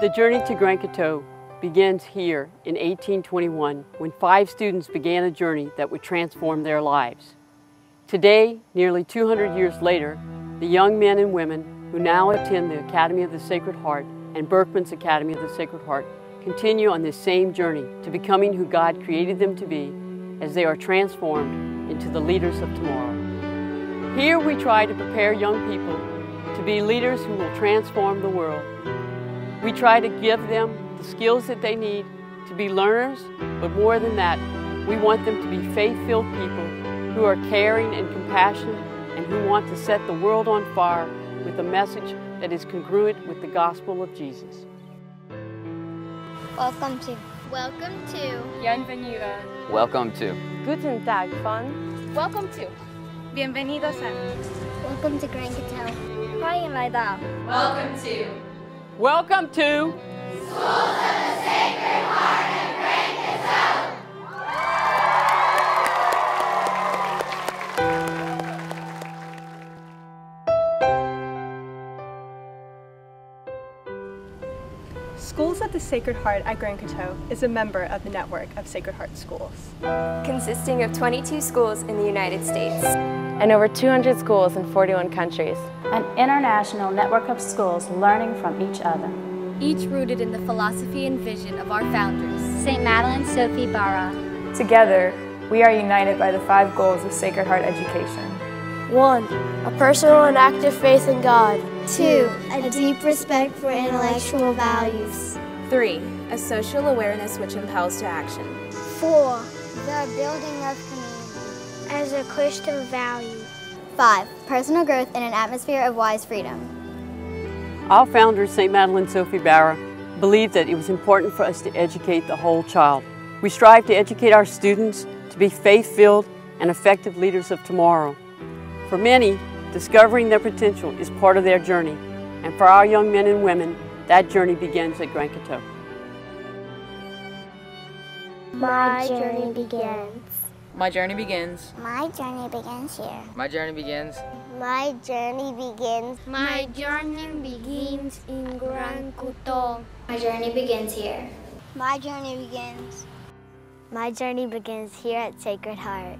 The journey to Grand Coteau begins here in 1821 when five students began a journey that would transform their lives. Today, nearly 200 years later, the young men and women who now attend the Academy of the Sacred Heart and Berchmans Academy of the Sacred Heart continue on this same journey to becoming who God created them to be as they are transformed into the leaders of tomorrow. Here we try to prepare young people to be leaders who will transform the world. We try to give them the skills that they need to be learners, but more than that, we want them to be faith-filled people who are caring and compassionate and who want to set the world on fire with a message that is congruent with the gospel of Jesus. Welcome to. Welcome to. Bienvenida. Welcome to. Guten Tag Fun. Welcome to. Bienvenidos a. Welcome to Grand Coteau. 欢迎来到. Welcome to. Welcome to. Schools of the Sacred Heart at Grand Coteau is a member of the network of Sacred Heart schools. Consisting of 22 schools in the United States. And over 200 schools in 41 countries. An international network of schools learning from each other. Each rooted in the philosophy and vision of our founders, St. Madeleine Sophie Barat. Together, we are united by the five goals of Sacred Heart education. 1. A personal and active faith in God. 2. A deep respect for intellectual values. 3. A social awareness which impels to action. 4. The building of community as a Christian value. 5. Personal growth in an atmosphere of wise freedom. Our founder, St. Madeleine Sophie Barat, believed that it was important for us to educate the whole child. We strive to educate our students to be faith-filled and effective leaders of tomorrow. For many, discovering their potential is part of their journey, and for our young men and women, that journey begins at Grand Coteau. My journey begins. My journey begins. My journey begins here. My journey begins. My journey begins. My journey begins in Grand Coteau. My journey begins here. My journey begins. My journey begins here at Sacred Heart.